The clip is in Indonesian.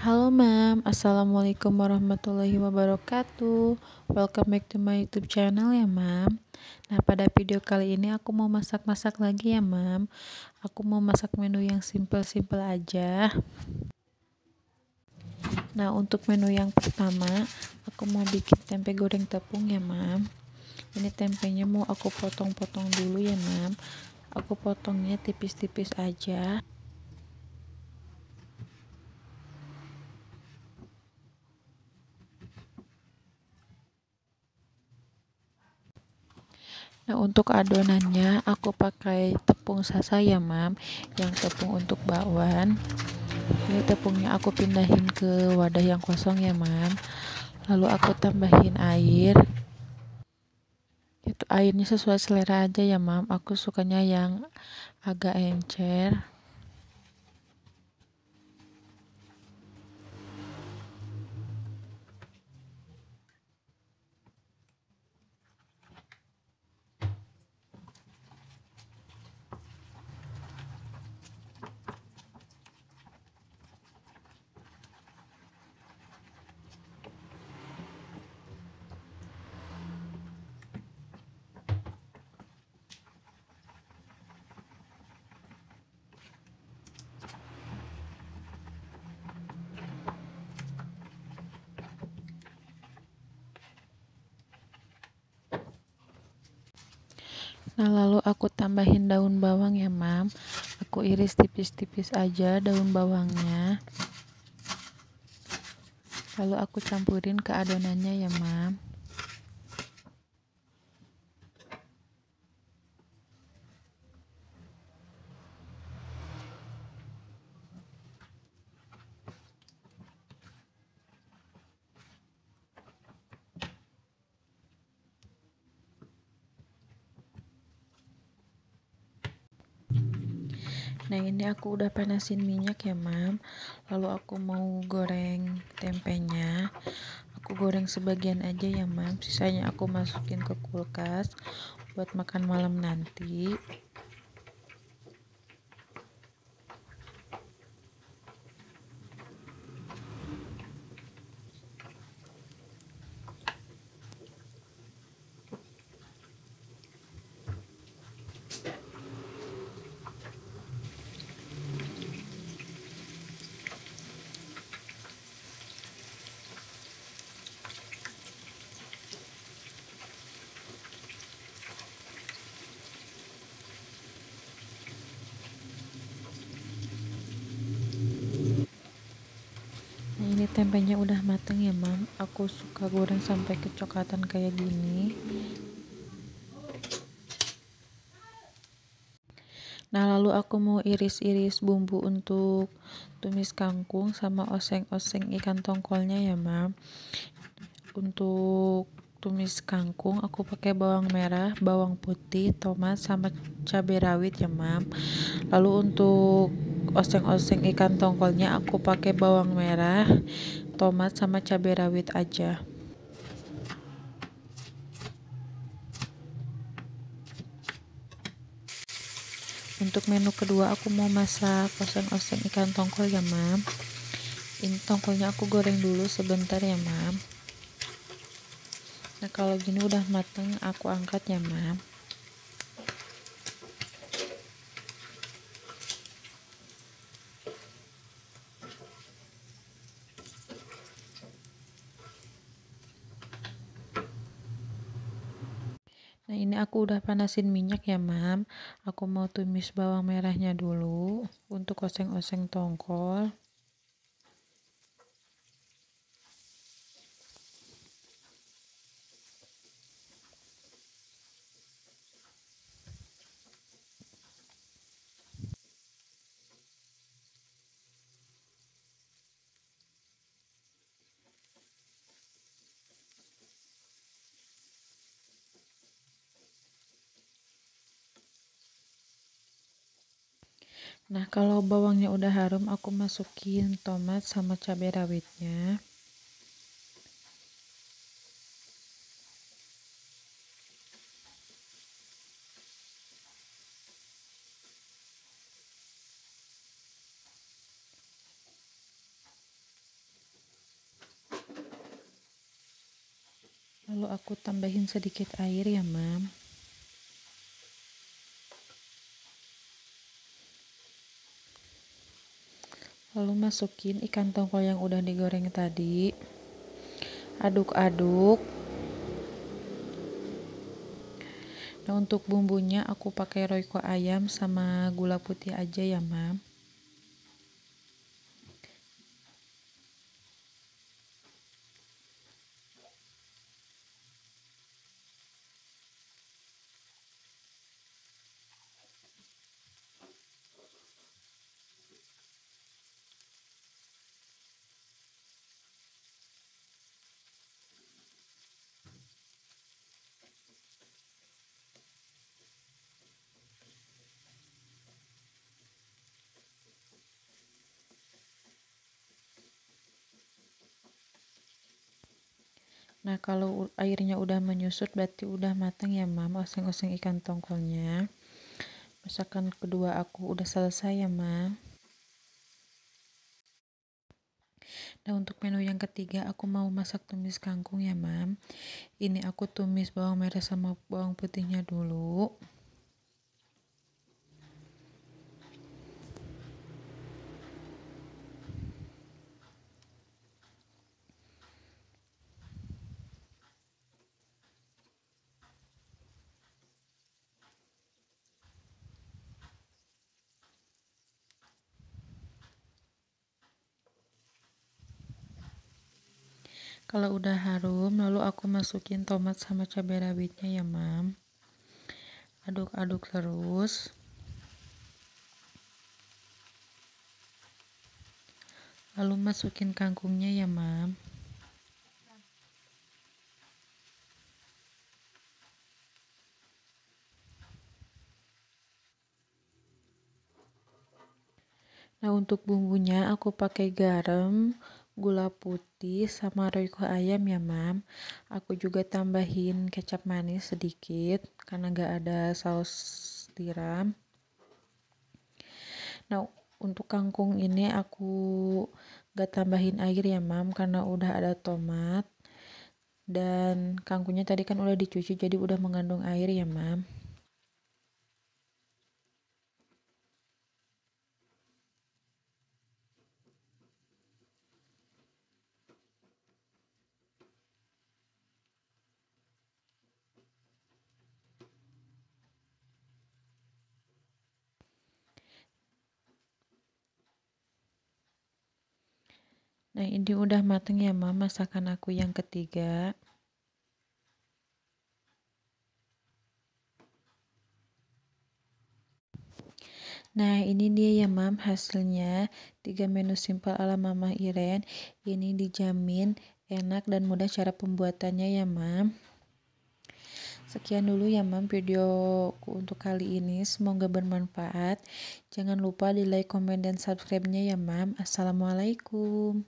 Halo mam, assalamualaikum warahmatullahi wabarakatuh. Welcome back to my YouTube channel ya mam. Nah pada video kali ini aku mau masak-masak lagi ya mam. Aku mau masak menu yang simple-simple aja. Nah untuk menu yang pertama, aku mau bikin tempe goreng tepung ya mam. Ini tempenya mau aku potong-potong dulu ya mam. Aku potongnya tipis-tipis aja. Nah untuk adonannya aku pakai tepung sasa ya mam. Yang tepung untuk bakwan. Ini tepungnya aku pindahin ke wadah yang kosong ya mam. Lalu aku tambahin air. Itu airnya sesuai selera aja ya mam. Aku sukanya yang agak encer Nah lalu aku tambahin daun bawang ya mam. Aku iris tipis-tipis aja daun bawangnya. Lalu aku campurin ke adonannya ya mam Nah ini aku udah panasin minyak ya mam. Lalu aku mau goreng tempenya. Aku goreng sebagian aja ya mam. Sisanya aku masukin ke kulkas Buat makan malam nanti tempenya udah mateng ya mam? Aku suka goreng sampai kecoklatan kayak gini. Nah lalu aku mau iris-iris bumbu untuk tumis kangkung sama oseng-oseng ikan tongkolnya ya mam. Untuk tumis kangkung aku pakai bawang merah, bawang putih, tomat sama cabai rawit ya mam. Lalu untuk oseng-oseng ikan tongkolnya aku pakai bawang merah tomat sama cabai rawit aja. Untuk menu kedua aku mau masak oseng-oseng ikan tongkol ya mam. Ini tongkolnya aku goreng dulu sebentar ya mam. Nah kalau gini udah mateng aku angkat ya mam Nah ini aku udah panasin minyak ya mam. Aku mau tumis bawang merahnya dulu Untuk oseng-oseng tongkol Nah, kalau bawangnya udah harum, aku masukin tomat sama cabai rawitnya. Lalu aku tambahin sedikit air ya, Mam. Lalu masukin ikan tongkol yang udah digoreng tadi. Aduk-aduk. Nah untuk bumbunya aku pakai royco ayam sama gula putih aja ya mam Nah, kalau airnya udah menyusut berarti udah matang ya, Mam. Oseng-oseng ikan tongkolnya. Masakan kedua aku udah selesai ya, Mam. Nah, untuk menu yang ketiga aku mau masak tumis kangkung ya, Mam. Ini aku tumis bawang merah sama bawang putihnya dulu. Kalau udah harum, lalu aku masukin tomat sama cabai rawitnya ya, Mam. Aduk-aduk terus. Lalu masukin kangkungnya ya, Mam. Nah, untuk bumbunya aku pakai garam, gula putih sama royco ayam ya mam. Aku juga tambahin kecap manis sedikit karena gak ada saus tiram. Nah untuk kangkung ini aku gak tambahin air ya mam karena udah ada tomat. Dan kangkungnya tadi kan udah dicuci jadi udah mengandung air ya mam Nah, ini udah mateng ya, Mam, masakan aku yang ketiga. Nah, ini dia ya, Mam, hasilnya. Tiga menu simpel ala Mama Iren. Ini dijamin enak dan mudah cara pembuatannya ya, Mam. Sekian dulu ya mam videoku untuk kali ini. Semoga bermanfaat. Jangan lupa di like, komen, dan subscribe-nya ya mam. Assalamualaikum.